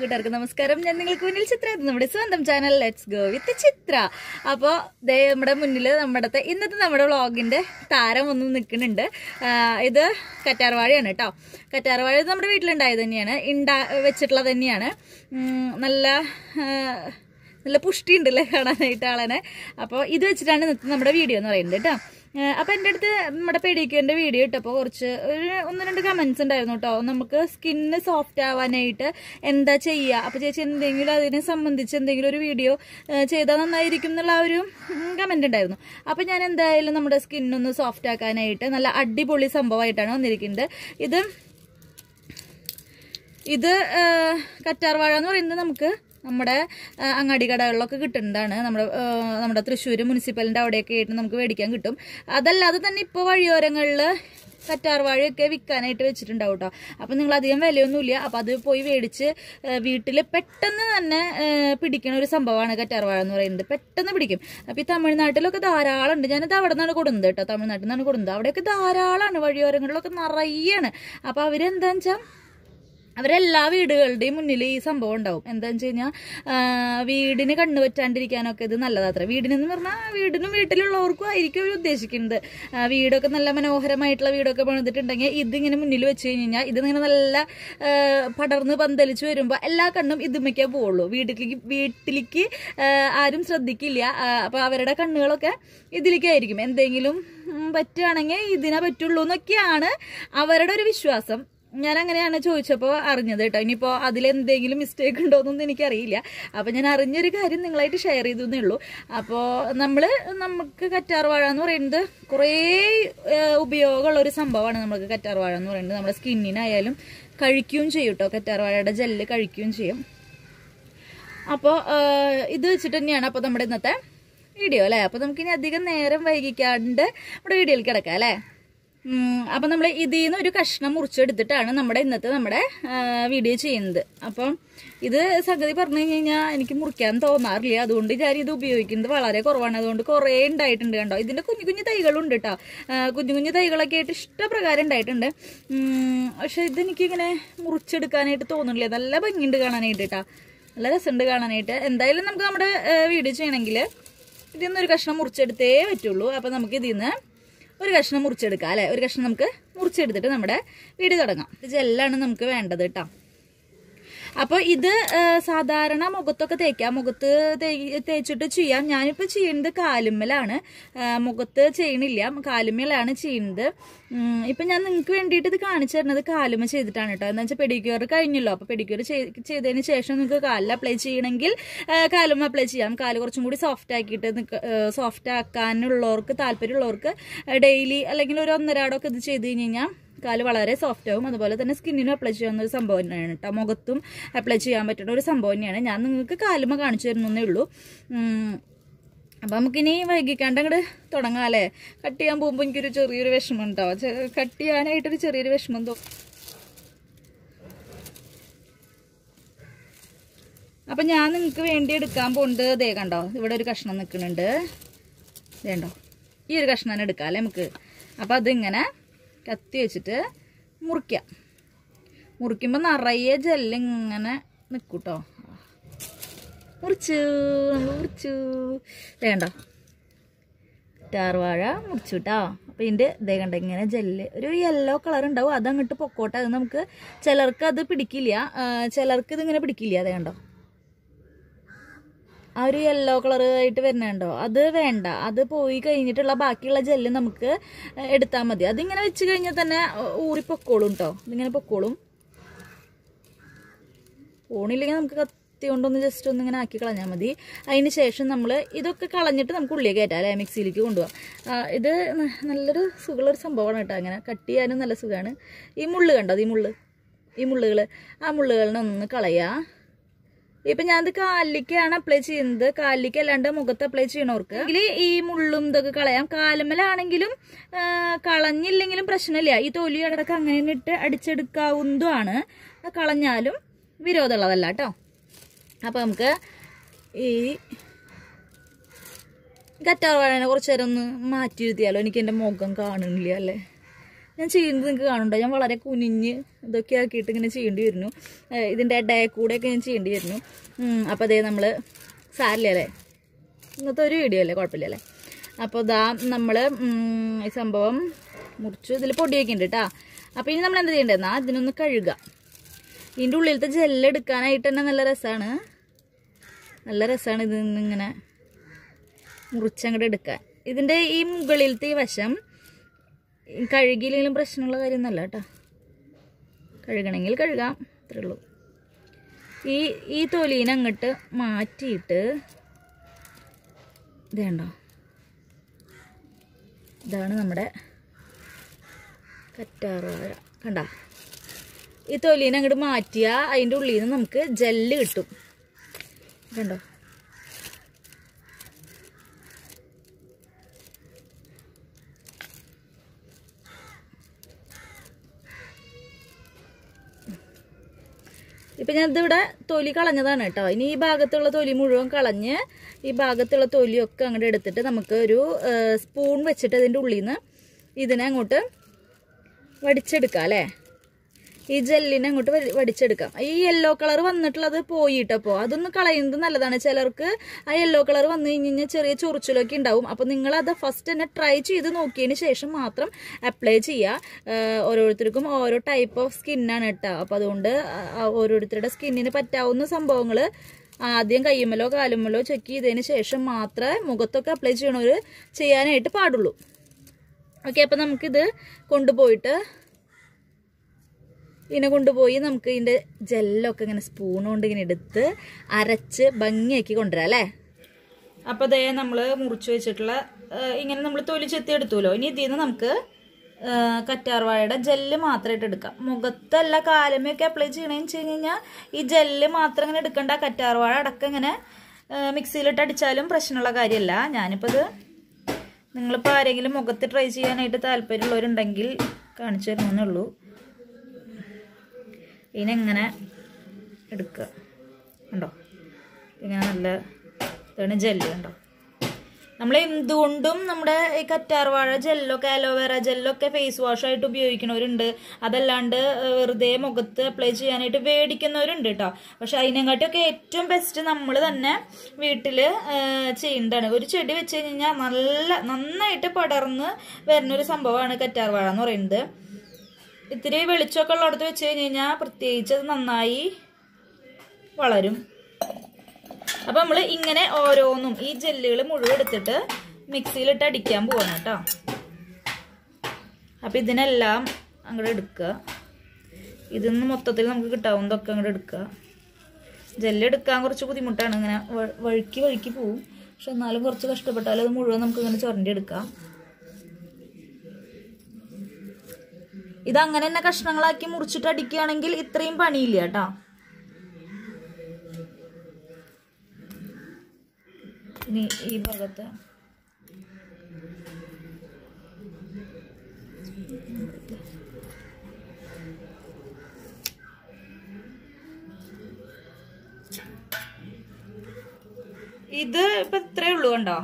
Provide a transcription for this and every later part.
കൂട്ടുകാർക്ക് നമസ്കാരം. ഞാൻ നിങ്ങൾക്ക് മുന്നിൽ ചിത്ര നമ്മുടെ സ്വന്തം channel let's go with Chithra. അപ്പോൾ ദേ നമ്മുടെ മുന്നിൽ നമ്മുടെ ഇന്നത്തെ നമ്മുടെ വ്ളോഗിന്റെ താരം ഒന്ന് നിൽക്കുന്നുണ്ട്. ഇത് കറ്റാർവാഴയാണ് കേട്ടോ കറ്റാർവാഴ നമ്മുടെ വീട്ടിലുണ്ടായത് തന്നെയാണ്. ഉണ്ടാ വെച്ചിട്ടുള്ളത് തന്നെയാണ്. നല്ല നല്ല പുഷ്ടിയുണ്ടല്ലേ കാണാനായിട്ട് ആളനെ. അപ്പോൾ ഇത് വെച്ചിട്ടാണ് നമ്മുടെ വീഡിയോ എന്ന് പറയുന്നത് കേട്ടോ അപ്പം എന്റെ അടുത്ത് നമ്മുടെ പെഡിക്യൂറിന്റെ വീഡിയോ ഇട്ടപ്പോൾ കുറച്ച് ഒരു ഒന്ന് രണ്ട് കമന്റ്സ് ഉണ്ടായിരുന്നു കേട്ടോ നമുക്ക് സ്കിന്ന് സോഫ്റ്റ് ആവാനായിട്ട് എന്താ ചെയ്യുക അപ്പോൾ ചേച്ചി എന്തെങ്കിലും അതിനെ സംബന്ധിച്ച് എന്തെങ്കിലും ഒരു വീഡിയോ ചെയ്താൽ നന്നായിരിക്കും എന്നുള്ള ഒരു കമന്റ് ഉണ്ടായിരുന്നു. അപ്പോൾ ഞാൻ എന്തായാലും നമ്മുടെ സ്കിന്നൊന്ന് സോഫ്റ്റ് ആക്കാനായിട്ട് നല്ല അടിപൊളി സംഭവമായിട്ടാണ് വന്നിരിക്കുന്നത്. ഇത് ഇത് കറ്റാർവാഴ എന്ന് പറയുന്നത് നമുക്ക് നമ്മുടെ അങ്ങാടി കടകളിലൊക്കെ കിട്ടുന്നതാണ്. നമ്മുടെ നമ്മുടെ തൃശ്ശൂർ മുനിസിപ്പലിന്റെ അവിടെയൊക്കെ ആയിട്ട് നമുക്ക് മേടിക്കാൻ കിട്ടും. അതല്ലാതെ തന്നെ ഇപ്പോൾ വഴിയോരങ്ങളിൽ കറ്റാർവാഴയൊക്കെ വിൽക്കാനായിട്ട് വെച്ചിട്ടുണ്ടാവും കേട്ടോ അപ്പം നിങ്ങൾ അധികം വിലയൊന്നുമില്ല. അപ്പം അത് പോയി മേടിച്ച് വീട്ടിൽ പെട്ടെന്ന് തന്നെ പിടിക്കണ ഒരു സംഭവമാണ് കറ്റാർവാഴ എന്ന് പറയുന്നത്. പെട്ടെന്ന് പിടിക്കും. അപ്പം ഈ തമിഴ്നാട്ടിലൊക്കെ ധാരാളം ഉണ്ട് ഞാനത് അവിടെ നിന്നാണ് കൊടുക്കുന്നത് കേട്ടോ. തമിഴ്നാട്ടിൽ നിന്നാണ് കൊടുക്കുന്നത് അവിടെയൊക്കെ ധാരാളമാണ് വഴിയോരങ്ങളിലൊക്കെ നിറയാണ്. അപ്പം അവരെന്താണെന്ന് വെച്ചാൽ അവരെല്ലാ വീടുകളുടെയും മുന്നിൽ ഈ സംഭവം ഉണ്ടാവും. എന്താണെന്ന് വെച്ച് കഴിഞ്ഞാൽ വീടിന് കണ്ണു പറ്റാണ്ടിരിക്കാനൊക്കെ ഇത് നല്ലതാത്ര വീടിനെന്ന് പറഞ്ഞാൽ വീടിനും വീട്ടിലുള്ളവർക്കും ആയിരിക്കും അവർ ഉദ്ദേശിക്കുന്നത്. വീടൊക്കെ നല്ല മനോഹരമായിട്ടുള്ള വീടൊക്കെ പണിതിട്ടുണ്ടെങ്കിൽ ഇതിങ്ങനെ മുന്നിൽ വെച്ച് കഴിഞ്ഞാൽ ഇതിങ്ങനെ നല്ല പടർന്ന് പന്തലിച്ച് വരുമ്പോൾ എല്ലാ കണ്ണും ഇതുമ്മയ്ക്കേ പോവുള്ളൂ. വീട്ടിലേക്ക് വീട്ടിലേക്ക് ആരും ശ്രദ്ധിക്കില്ല. അപ്പോൾ അവരുടെ കണ്ണുകളൊക്കെ ഇതിലേക്കായിരിക്കും. എന്തെങ്കിലും പറ്റുകയാണെങ്കിൽ ഇതിനെ പറ്റുള്ളൂ എന്നൊക്കെയാണ് അവരുടെ ഒരു വിശ്വാസം. ഞാൻ അങ്ങനെയാണ് ചോദിച്ചപ്പോൾ അറിഞ്ഞത് കേട്ടോ. ഇനിയിപ്പോൾ അതിലെന്തെങ്കിലും മിസ്റ്റേക്ക് ഉണ്ടോയെന്നൊന്നും എനിക്കറിയില്ല. അപ്പോൾ ഞാൻ അറിഞ്ഞൊരു കാര്യം നിങ്ങളായിട്ട് ഷെയർ ചെയ്തു എന്നേ ഉള്ളൂ. അപ്പോൾ നമ്മൾ നമുക്ക് കറ്റാർവാഴ എന്ന് പറയുന്നത് കുറേ ഉപയോഗമുള്ള ഒരു സംഭവമാണ് നമുക്ക് കറ്റാർവാഴ എന്ന് പറയുന്നത്. നമ്മുടെ സ്കിന്നിനായാലും കഴിക്കുകയും ചെയ്യും കേട്ടോ. കറ്റാർവാഴയുടെ ജെല്ല് കഴിക്കുകയും ചെയ്യും. അപ്പോൾ ഇത് വെച്ചിട്ട് തന്നെയാണ് അപ്പോൾ നമ്മുടെ ഇന്നത്തെ വീഡിയോ അല്ലേ? അപ്പോൾ നമുക്കിനി അധികം നേരം വൈകിക്കാണ്ട് നമ്മുടെ വീഡിയോയിൽ കിടക്കാം അല്ലേ? അപ്പൊ നമ്മൾ ഇതിൽ നിന്ന് ഒരു കഷ്ണം മുറിച്ചെടുത്തിട്ടാണ് നമ്മുടെ ഇന്നത്തെ നമ്മുടെ വീഡിയോ ചെയ്യുന്നത്. അപ്പം ഇത് സംഗതി പറഞ്ഞു കഴിഞ്ഞാൽ എനിക്ക് മുറിക്കാൻ തോന്നാറില്ല. അതുകൊണ്ട് ഞാൻ ഇത് ഉപയോഗിക്കുന്നത് വളരെ കുറവാണ്. അതുകൊണ്ട് കുറേ ഉണ്ടായിട്ടുണ്ട് കണ്ടോ? ഇതിന്റെ കുഞ്ഞു കുഞ്ഞു തൈകളുണ്ട് കേട്ടോ കുഞ്ഞു കുഞ്ഞു തൈകളൊക്കെ ആയിട്ട് ഇഷ്ടപ്രകാരം ഉണ്ടായിട്ടുണ്ട്. പക്ഷെ ഇതെനിക്കിങ്ങനെ മുറിച്ചെടുക്കാനായിട്ട് തോന്നുന്നില്ല. നല്ല ഭംഗിയുണ്ട് കാണാനായിട്ട് കേട്ടോ നല്ല രസമുണ്ട് കാണാനായിട്ട്. എന്തായാലും നമുക്ക് നമ്മുടെ വീഡിയോ ചെയ്യണമെങ്കിൽ ഇതിൽ നിന്ന് ഒരു കഷ്ണം മുറിച്ചെടുത്തേ പറ്റുള്ളൂ. അപ്പം നമുക്ക് ഇതിൽ നിന്ന് ഒരു കഷ്ണം മുറിച്ചെടുക്കാം അല്ലെ? ഒരു കഷ്ണം നമുക്ക് മുറിച്ചെടുത്തിട്ട് നമ്മുടെ വീട് തുടങ്ങാം. ജെല്ലാണ് നമുക്ക് വേണ്ടത് കേട്ടോ. അപ്പോൾ ഇത് സാധാരണ മുഖത്തൊക്കെ തേക്കാം. മുഖത്ത് തേച്ചിട്ട് ചെയ്യാം. ഞാനിപ്പോൾ ചെയ്യുന്നത് കാലുമ്മലാണ്. മുഖത്ത് ചെയ്യണില്ല. കാലുമ്മലാണ് ചെയ്യുന്നത് ഇപ്പൊ ഞാൻ നിങ്ങൾക്ക് വേണ്ടിയിട്ട് ഇത് കാണിച്ചു തരുന്നത് കാലുമ്മ ചെയ്തിട്ടാണ് കേട്ടോ എന്ന് വെച്ചാൽ പെഡിക്യൂർ കഴിഞ്ഞല്ലോ. അപ്പോൾ പെഡിക്യൂർ ചെയ്തതിന് ശേഷം നിങ്ങൾക്ക് കാലിൽ അപ്ലൈ ചെയ്യണമെങ്കിൽ കാലുമ്മ അപ്ലൈ ചെയ്യാം. കാൽ കുറച്ചും കൂടി സോഫ്റ്റ് ആക്കിയിട്ട് സോഫ്റ്റ് ആക്കാനുള്ളവർക്ക് താല്പര്യമുള്ളവർക്ക് ഡെയിലി അല്ലെങ്കിൽ ഒരു ഒന്നരാടൊക്കെ ഇത് ചെയ്ത് കഴിഞ്ഞ് കഴിഞ്ഞാൽ കാൽ വളരെ സോഫ്റ്റ് ആവും. അതുപോലെ തന്നെ സ്കിന്നിനും അപ്ലൈ ചെയ്യാവുന്ന ഒരു സംഭവം തന്നെയാണ് കേട്ടോ മുഖത്തും അപ്ലൈ ചെയ്യാൻ പറ്റുന്ന ഒരു സംഭവം തന്നെയാണ്. ഞാൻ നിങ്ങൾക്ക് കാലുമ കാണിച്ചു തരുന്നേ ഉള്ളൂ. അപ്പം നമുക്കിനി വൈകിക്കാണ്ട് അങ്ങോട്ട് തുടങ്ങാം അല്ലേ? കട്ട് ചെയ്യാൻ പോകുമ്പോൾ എനിക്കൊരു ചെറിയൊരു വിഷമം ഉണ്ടാവും കട്ട് ചെയ്യാനായിട്ടൊരു ചെറിയൊരു വിഷമം തോന്നും അപ്പം ഞാൻ നിങ്ങൾക്ക് വേണ്ടി എടുക്കാൻ പോകുന്നത് ദേ കണ്ടോ? ഇവിടെ ഒരു കഷ്ണം നിൽക്കുന്നുണ്ട് വേണ്ടോ ഈ ഒരു കഷ്ണം തന്നെ എടുക്കാം അല്ലേ നമുക്ക്? അപ്പം അതിങ്ങനെ കത്തി വെച്ചിട്ട് മുറിക്കാം. മുറിക്കുമ്പോൾ നിറയെ ജെല്ല് ഇങ്ങനെ നിൽക്കൂട്ടോ മുറിച്ചു മുറിച്ചു. വേണ്ട? ടാർവാഴ മുറിച്ചു കേട്ടോ അപ്പം ഇതിന്റെ ഇതേ കണ്ട ഇങ്ങനെ ജെല്ല്. ഒരു യെല്ലോ കളർ ഉണ്ടാവും. അതങ്ങോട്ട് പൊക്കോട്ടെ. അത് നമുക്ക് ചിലർക്ക് അത് പിടിക്കില്ല. ചിലർക്ക് ഇതിങ്ങനെ പിടിക്കില്ല. അതേ കണ്ടോ? ആ ഒരു യെല്ലോ കളർ ആയിട്ട് വരുന്നുണ്ടോ? അത് വേണ്ട. അത് പോയി കഴിഞ്ഞിട്ടുള്ള ബാക്കിയുള്ള ജെല്ല് നമുക്ക് എടുത്താൽ മതി. അതിങ്ങനെ വെച്ച് കഴിഞ്ഞാൽ തന്നെ ഊറി പൊക്കോളും കേട്ടോ ഇതിങ്ങനെ പൊക്കോളും. പോണില്ലെങ്കിൽ നമുക്ക് കത്തി കൊണ്ടൊന്ന് ജസ്റ്റ് ഒന്ന് ഇങ്ങനെ ആക്കി കളഞ്ഞാൽ മതി. അതിന് ശേഷം നമ്മൾ ഇതൊക്കെ കളഞ്ഞിട്ട് നമുക്ക് ഉള്ളിൽ കയറ്റാം അല്ലേ? മിക്സിയിലേക്ക് കൊണ്ടുപോകാം ഇത് നല്ലൊരു സുഖമുള്ളൊരു സംഭവമാണ് കേട്ടോ അങ്ങനെ. കട്ട് ചെയ്യാനും നല്ല സുഖമാണ്. ഈ മുള്ള് കണ്ടോ? ഈ മുള്ള്. ഈ മുള്ളുകൾ ആ മുള്ളുകളിനെ ഒന്ന് കളയാ. ഇപ്പൊ ഞാനത് കാലിലേക്കാണ് അപ്ലൈ ചെയ്യുന്നത്. കാലിലേക്ക് അല്ലാണ്ട് മുഖത്ത് അപ്ലൈ ചെയ്യണവർക്ക്. എങ്കിൽ ഈ മുള്ളും ഇതൊക്കെ കളയാം. കാലുമ്മലാണെങ്കിലും കളഞ്ഞില്ലെങ്കിലും പ്രശ്നമില്ല. ഈ തൊലി അടക്കം അങ്ങനെ ഇട്ട് അടിച്ചെടുക്കാവുന്നതുമാണ്. കളഞ്ഞാലും വിരോധമുള്ളതല്ല കേട്ടോ. അപ്പൊ നമുക്ക് ഈ കറ്റാർ വാഴനെ കുറച്ച് നേരം ഒന്ന് മാറ്റി എഴുതിയാലോ എനിക്ക് എന്റെ മുഖം കാണുന്നില്ല അല്ലേ? ഞാൻ ചെയ്യുന്നത് നിങ്ങൾക്ക് കാണുന്നുണ്ടോ. ഞാൻ വളരെ കുനിഞ്ഞ് ഇതൊക്കെ ആക്കിയിട്ട് ഇങ്ങനെ ചെയ്യേണ്ടി വരുന്നു. ഇതിന്റെ ഇടയിൽ കൂടെയൊക്കെ ഞാൻ ചെയ്യേണ്ടി വരുന്നു. അപ്പോൾ അതേ നമ്മൾ സാരില്ല ഇന്നത്തെ ഒരു വീഡിയോ അല്ലേ? കുഴപ്പമില്ലല്ലേ അപ്പോൾ ഇതാ നമ്മൾ ഈ സംഭവം മുറിച്ചു ഇതിൽ പൊടിയൊക്കെ ഉണ്ട് കേട്ടോ അപ്പോൾ ഇനി നമ്മൾ എന്താ ചെയ്യേണ്ടതെന്നാ ഇതിനൊന്ന് കഴുകുക ഇതിന്റെ ഉള്ളിലത്തെ ജെല്ലെടുക്കാനായിട്ട് തന്നെ നല്ല രസമാണ് നല്ല രസമാണ് ഇത് ഇങ്ങനെ മുറിച്ചങ്ങോട്ട് എടുക്കാൻ. ഇതിന്റെ ഈ മുകളിലത്തെ ഈ വശം കഴുകിയില്ലെങ്കിലും പ്രശ്നമുള്ള കാര്യമൊന്നുമല്ല കേട്ടോ. കഴുകണമെങ്കിൽ കഴുകാം അത്രേ ഉള്ളൂ. ഈ ഈ തൊലീനെ അങ്ങോട്ട് മാറ്റിയിട്ട് ഇതേണ്ടോ ഇതാണ് നമ്മുടെ കറ്റാർവാഴ. കണ്ട? ഈ തൊലീനെ അങ്ങോട്ട് മാറ്റിയാൽ അതിന്റെ ഉള്ളിൽ നിന്ന് നമുക്ക് ജെല്ല് കിട്ടും. കണ്ടോ? ഇപ്പം ഞാൻ ഇതിവിടെ തൊലി കളഞ്ഞതാണ് കേട്ടോ. ഇനി ഈ ഭാഗത്തുള്ള തൊലി മുഴുവൻ കളഞ്ഞ് ഈ ഭാഗത്തുള്ള തൊലിയൊക്കെ അങ്ങോട്ട് എടുത്തിട്ട് നമുക്ക് ഒരു സ്പൂൺ വെച്ചിട്ട് അതിന്റെ ഉള്ളിൽ നിന്ന് ഇതിനെ അങ്ങോട്ട് വടിച്ചെടുക്കാം അല്ലേ? ഈ ജെല്ലിനെ അങ്ങോട്ട് വടിച്ചെടുക്കാം. ഈ യെല്ലോ കളർ വന്നിട്ടുള്ളത് പോയിട്ടപ്പോൾ അതൊന്ന് കളയുന്നത് നല്ലതാണ്. ചിലർക്ക് ആ യെല്ലോ കളർ വന്നു കഴിഞ്ഞ് കഴിഞ്ഞാൽ ചെറിയ ചൊറിച്ചിലൊക്കെ ഉണ്ടാവും. അപ്പോൾ നിങ്ങൾ അത് ഫസ്റ്റ് തന്നെ ട്രൈ ചെയ്ത് നോക്കിയതിന് ശേഷം മാത്രം അപ്ലൈ ചെയ്യുക ഓരോരുത്തർക്കും ഓരോ ടൈപ്പ് ഓഫ് സ്കിന്നാണ് കേട്ടോ. അപ്പോൾ അതുകൊണ്ട് ഓരോരുത്തരുടെ സ്കിന്നിന് പറ്റാവുന്ന സംഭവങ്ങൾ ആദ്യം കയ്യുമ്മലോ കാലുമ്മലോ ചെക്ക് ചെയ്തതിന് ശേഷം മാത്രമേ മുഖത്തൊക്കെ അപ്ലൈ ചെയ്യണവർ ചെയ്യാനായിട്ട് പാടുള്ളൂ. ഓക്കെ അപ്പം നമുക്കിത് കൊണ്ടുപോയിട്ട് ഇതിനെ കൊണ്ടുപോയി നമുക്ക് ഇതിന്റെ ജെല്ലൊക്കെ ഇങ്ങനെ സ്പൂൺ കൊണ്ട് ഇങ്ങനെ എടുത്ത് അരച്ച് ഭംഗിയാക്കി കൊണ്ടുവരാം അല്ലേ? അപ്പോൾ അതേ നമ്മൾ മുറിച്ച് വെച്ചിട്ടുള്ള ഇങ്ങനെ നമ്മൾ തൊലി ചെത്തി എടുത്തുല്ലോ. ഇനി ഇതിൽ നിന്ന് നമുക്ക് കറ്റാർവാഴയുടെ ജെല്ല് മാത്രമായിട്ട് എടുക്കാം. മുഖത്തല്ല കാലമൊക്കെ അപ്ലൈ ചെയ്യണമെന്ന് വെച്ച് കഴിഞ്ഞ് കഴിഞ്ഞാൽ ഈ ജെല്ല് മാത്രം ഇങ്ങനെ എടുക്കണ്ട. കറ്റാർവാഴ അടക്കം ഇങ്ങനെ മിക്സിയിലിട്ട് അടിച്ചാലും പ്രശ്നമുള്ള കാര്യമല്ല. ഞാനിപ്പോൾ ഇത് നിങ്ങളിപ്പോൾ ആരെങ്കിലും മുഖത്ത് ട്രൈ ചെയ്യാനായിട്ട് താല്പര്യമുള്ളവരുണ്ടെങ്കിൽ കാണിച്ചു തരണമെന്നേ ഉള്ളൂ. ഇതിനെങ്ങനെ എടുക്കുക? ഉണ്ടോ ഇങ്ങനെ നല്ല ഇതാണ് ജെല്ല് ഉണ്ടോ നമ്മൾ എന്തുകൊണ്ടും നമ്മുടെ ഈ കറ്റാർവാഴ ജെല്ലൊക്കെ അലോവേറ ജെല്ലൊക്കെ ഫേസ് വാഷായിട്ട് ഉപയോഗിക്കുന്നവരുണ്ട്. അതല്ലാണ്ട് വെറുതെ മുഖത്ത് അപ്ലൈ ചെയ്യാനായിട്ട് മേടിക്കുന്നവരുണ്ട് കേട്ടോ പക്ഷെ അതിനെക്കാട്ടിയൊക്കെ ഏറ്റവും ബെസ്റ്റ് നമ്മൾ തന്നെ വീട്ടിൽ ചെയ്യേണ്ടതാണ്. ഒരു ചെടി വെച്ച് കഴിഞ്ഞാൽ നല്ല നന്നായിട്ട് പടർന്ന് വരുന്നൊരു സംഭവമാണ് കറ്റാർവാഴ എന്ന് പറയുന്നത്. ഇത്തിരി വെളിച്ചമൊക്കെ ഉള്ളിടത്ത് വെച്ച് കഴിഞ്ഞ് കഴിഞ്ഞാൽ പ്രത്യേകിച്ച് അത് നന്നായി വളരും. അപ്പം നമ്മൾ ഇങ്ങനെ ഓരോന്നും ഈ ജെല്ലുകൾ മുഴുവൻ എടുത്തിട്ട് മിക്സിയിലിട്ട് അടിക്കാൻ പോവാണ് കേട്ടോ. അപ്പം ഇതിനെല്ലാം അങ്ങോട്ട് എടുക്കുക ഇതിൽ നിന്ന് മൊത്തത്തിൽ നമുക്ക് കിട്ടാവുന്നതൊക്കെ അങ്ങോട്ട് എടുക്കുക ജെല്ല് എടുക്കാൻ കുറച്ച് ബുദ്ധിമുട്ടാണ്. ഇങ്ങനെ വഴുക്കി വഴുക്കി പോവും. പക്ഷെ എന്നാലും കുറച്ച് കഷ്ടപ്പെട്ടാലും അത് മുഴുവൻ നമുക്ക് ഇങ്ങനെ ചുരണ്ടി എടുക്കാം ഇത് അങ്ങനെ തന്നെ കഷ്ണങ്ങളാക്കി മുറിച്ചിട്ട് അടിക്കുകയാണെങ്കിൽ ഇത്രയും പണിയില്ല കേട്ടോ. ഇനി ഈ ഭാഗത്ത്. ഇത് ഇപ്പൊ ഇത്രേ ഉള്ളൂ കണ്ടോ?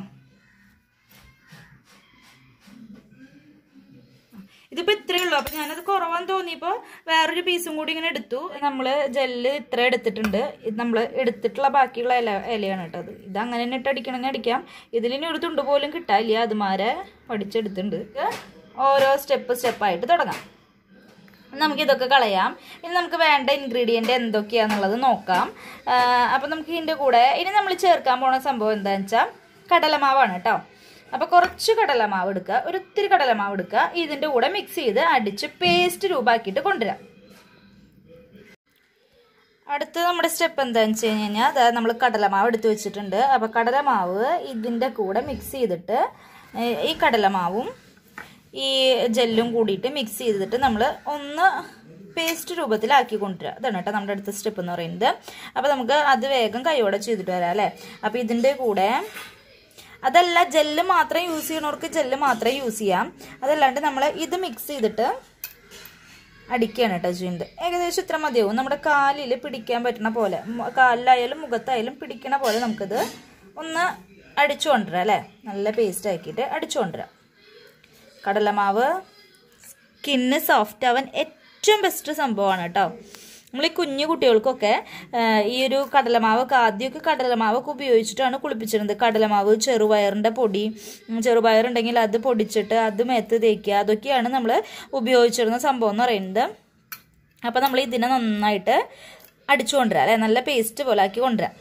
ഞാനത് കുറവാന്ന് തോന്നിയപ്പോ വേറൊരു പീസും കൂടി ഇങ്ങനെ എടുത്തു. നമ്മൾ ജെല്ല് ഇത്ര എടുത്തിട്ടുണ്ട്. ഇത് നമ്മൾ എടുത്തിട്ടുള്ള ബാക്കിയുള്ള ഇല ഇലയാണ് കേട്ടോ അത്. ഇത് അങ്ങനെ തന്നെ ഇട്ട് അടിക്കണമെങ്കിൽ അടിക്കാം. ഇതിലിനി ഒരു തുണ്ട് പോലും കിട്ടാനില്ല. അതുമാരെ പഠിച്ചെടുത്തിട്ടുണ്ട്. ഓരോ സ്റ്റെപ്പ് സ്റ്റെപ്പായിട്ട് തുടങ്ങാം. നമുക്ക് ഇതൊക്കെ കളയാം. ഇനി നമുക്ക് വേണ്ട ഇൻഗ്രീഡിയന്റ് എന്തൊക്കെയാണെന്നുള്ളത് നോക്കാം. അപ്പം നമുക്ക് ഇതിന്റെ കൂടെ ഇനി നമ്മൾ ചേർക്കാൻ പോണ സംഭവം എന്താണെന്ന് വെച്ചാൽ കടലമാവാണ് കേട്ടോ. അപ്പോൾ കുറച്ച് കടലമാവ് എടുക്കുക. ഒരു ഒത്തിരി കടലമാവ് എടുക്കുക. ഇതിന്റെ കൂടെ മിക്സ് ചെയ്ത് അടിച്ച് പേസ്റ്റ് രൂപമാക്കിയിട്ട് കൊണ്ടുവരാം. അടുത്ത നമ്മുടെ സ്റ്റെപ്പ് എന്താണെന്ന് വെച്ച് കഴിഞ്ഞ് കഴിഞ്ഞാൽ അതായത് നമ്മൾ കടലമാവ് എടുത്ത് വെച്ചിട്ടുണ്ട്. അപ്പോൾ കടലമാവ് ഇതിന്റെ കൂടെ മിക്സ് ചെയ്തിട്ട് ഈ കടലമാവും ഈ ജെല്ലും കൂടിയിട്ട് മിക്സ് ചെയ്തിട്ട് നമ്മൾ ഒന്ന് പേസ്റ്റ് രൂപത്തിലാക്കി കൊണ്ടുവരിക അതാണ് കേട്ടോ നമ്മുടെ അടുത്ത സ്റ്റെപ്പ് എന്ന് പറയുന്നത്. അപ്പോൾ നമുക്ക് അത് വേഗം കൈയോടെ ചെയ്തിട്ട് വരാം അല്ലേ? അപ്പോൾ ഇതിന്റെ കൂടെ അതല്ല ജെല്ല് മാത്രം യൂസ് ചെയ്യണവർക്ക് ജെല്ല് മാത്രം യൂസ് ചെയ്യാം. അതല്ലാണ്ട് നമ്മൾ ഇത് മിക്സ് ചെയ്തിട്ട് അടിക്കുകയാണ് കേട്ടോ ചെയ്യുന്നത്. ഏകദേശം ഇത്ര മതിയാവും. നമ്മുടെ കാലിൽ പിടിക്കാൻ പറ്റണ പോലെ കാലിലായാലും മുഖത്തായാലും പിടിക്കണ പോലെ നമുക്കിത് ഒന്ന് അടിച്ചു കൊണ്ടുവരാം അല്ലേ? നല്ല പേസ്റ്റ് ആക്കിയിട്ട് അടിച്ചു കൊണ്ടുവരാം. കടലമാവ് സ്കിന്ന് സോഫ്റ്റ് ആവാൻ ഏറ്റവും ബെസ്റ്റ് സംഭവമാണ് കേട്ടോ നമ്മൾ ഈ കുഞ്ഞു കുട്ടികൾക്കൊക്കെ ഈ ഒരു കടലമാവൊക്കെ ആദ്യമൊക്കെ കടലമാവൊക്കെ ഉപയോഗിച്ചിട്ടാണ് കുളിപ്പിച്ചിരുന്നത്. കടലമാവ് ചെറുപയറിന്റെ പൊടി ചെറുപയറുണ്ടെങ്കിൽ അത് പൊടിച്ചിട്ട് അത് മേത്ത് തേക്കുക. അതൊക്കെയാണ് നമ്മൾ ഉപയോഗിച്ചിരുന്ന സംഭവം എന്ന് പറയുന്നത്. അപ്പോൾ നമ്മൾ ഇതിനെ നന്നായിട്ട് അടിച്ചു കൊണ്ടുവരാം അല്ലേ? നല്ല പേസ്റ്റ് പോലെ ആക്കി കൊണ്ടുവരാം.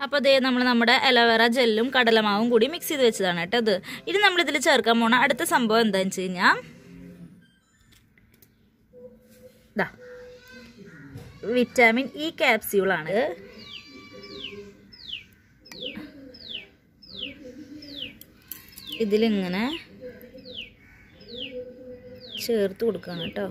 അപ്പോൾ അതേ നമ്മൾ നമ്മുടെ അലോവേറ ജെല്ലും കടലമാവും കൂടി മിക്സ് ചെയ്ത് വെച്ചതാണ് കേട്ടോ ഇത്. ഇനി നമ്മളിതിൽ ചേർക്കാൻ പോണ അടുത്ത സംഭവം എന്താണെന്ന് വെച്ച് കഴിഞ്ഞാൽ വിറ്റാമിൻ ഇ ക്യാപ്സ്യൂളാണ്. ഇതിലിങ്ങനെ ചേർത്ത് കൊടുക്കണം കേട്ടോ.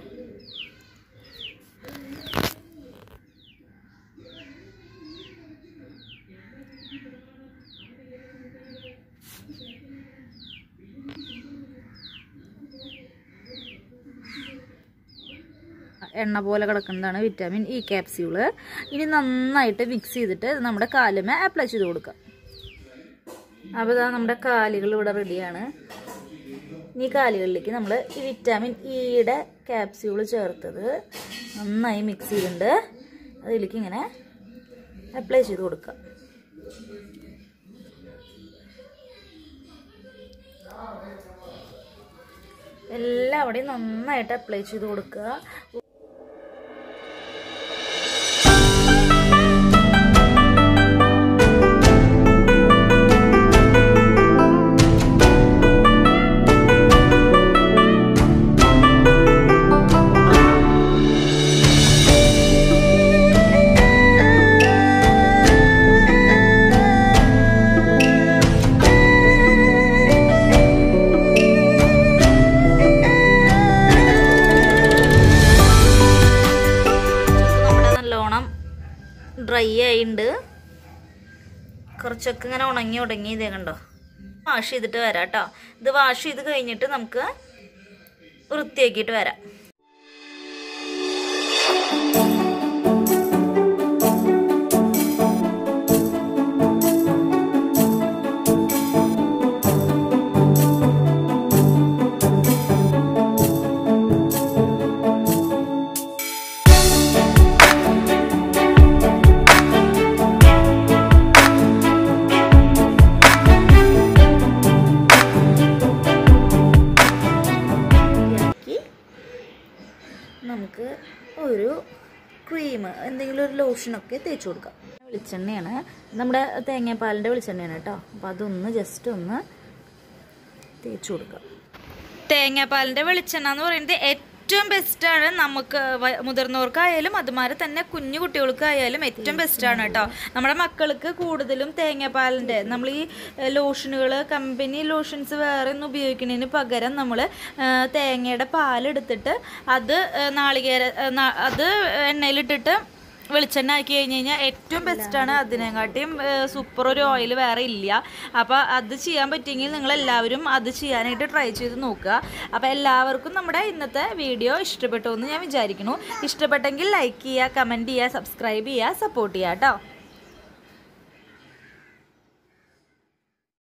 എണ്ണ പോലെ കിടക്കുന്നതാണ് വിറ്റാമിൻ ഇ ക്യാപ്സ്യൂൾ. ഇനി നന്നായിട്ട് മിക്സ് ചെയ്തിട്ട് നമ്മുടെ കാലുമേ അപ്ലൈ ചെയ്ത് കൊടുക്കാം. അപ്പോൾ ഇതാ നമ്മുടെ കാലുകൾ ഇവിടെ റെഡിയാണ് ഈ കാലുകളിലേക്ക് നമ്മൾ ഈ വിറ്റാമിൻ ഇയുടെ ക്യാപ്സ്യൂൾ ചേർത്തത് നന്നായി മിക്സ് ചെയ്തിട്ടുണ്ട്. അതിലേക്ക് ഇങ്ങനെ അപ്ലൈ ചെയ്ത് കൊടുക്കുക എല്ലാവിടെയും നന്നായിട്ട് അപ്ലൈ ചെയ്ത് കൊടുക്കുക. ഡ്രൈ ആയിണ്ട് കുറച്ചൊക്കെ ഇങ്ങനെ ഉണങ്ങി ഉടങ്ങി ഇതേ കണ്ടോ? വാഷ് ചെയ്തിട്ട് വരാം കേട്ടോ ഇത് വാഷ് ചെയ്ത് കഴിഞ്ഞിട്ട് നമുക്ക് വൃത്തിയാക്കിയിട്ട് വരാം. ക്രീം എന്തെങ്കിലും ഒരു ലോഷനൊക്കെ തേച്ച് കൊടുക്കാം. വെളിച്ചെണ്ണയാണ്. നമ്മുടെ തേങ്ങാപ്പാലിന്റെ വെളിച്ചെണ്ണയാണ് കേട്ടോ. അപ്പോൾ അതൊന്ന് ജസ്റ്റ് ഒന്ന് തേച്ച് കൊടുക്കാം. തേങ്ങാപ്പാലിന്റെ വെളിച്ചെണ്ണ എന്ന് പറയുന്നത് ഏറ്റവും ബെസ്റ്റാണ് നമുക്ക് മുതിർന്നവർക്കായാലും അതുമാതിരി തന്നെ കുഞ്ഞു കുട്ടികൾക്കായാലും ഏറ്റവും ബെസ്റ്റാണ് കേട്ടോ. നമ്മുടെ മക്കൾക്ക് കൂടുതലും തേങ്ങാപ്പാലിന്റെ നമ്മൾ ഈ ലോഷനുകൾ കമ്പനി ലോഷൻസ് വേറെ ഒന്നും ഉപയോഗിക്കുന്നതിന് പകരം നമ്മൾ തേങ്ങയുടെ പാലെടുത്തിട്ട് അത് നാളികേര അത് എണ്ണയിലിട്ടിട്ട് വെളിച്ചെണ്ണ ആക്കി കഴിഞ്ഞ് കഴിഞ്ഞാൽ ഏറ്റവും ബെസ്റ്റാണ് അതിനെക്കാട്ടിയും സൂപ്പർ ഒരു ഓയിൽ വേറെ ഇല്ല. അപ്പോൾ അത് ചെയ്യാൻ പറ്റിയെങ്കിൽ നിങ്ങൾ എല്ലാവരും അത് ചെയ്യാനായിട്ട് ട്രൈ ചെയ്ത് നോക്കുക. അപ്പോൾ എല്ലാവർക്കും നമ്മുടെ ഇന്നത്തെ വീഡിയോ ഇഷ്ടപ്പെട്ടു എന്ന് ഞാൻ വിചാരിക്കുന്നു. ഇഷ്ടപ്പെട്ടെങ്കിൽ ലൈക്ക് ചെയ്യുക കമന്റ് ചെയ്യുക സബ്സ്ക്രൈബ് ചെയ്യുക സപ്പോർട്ട് ചെയ്യുക കേട്ടോ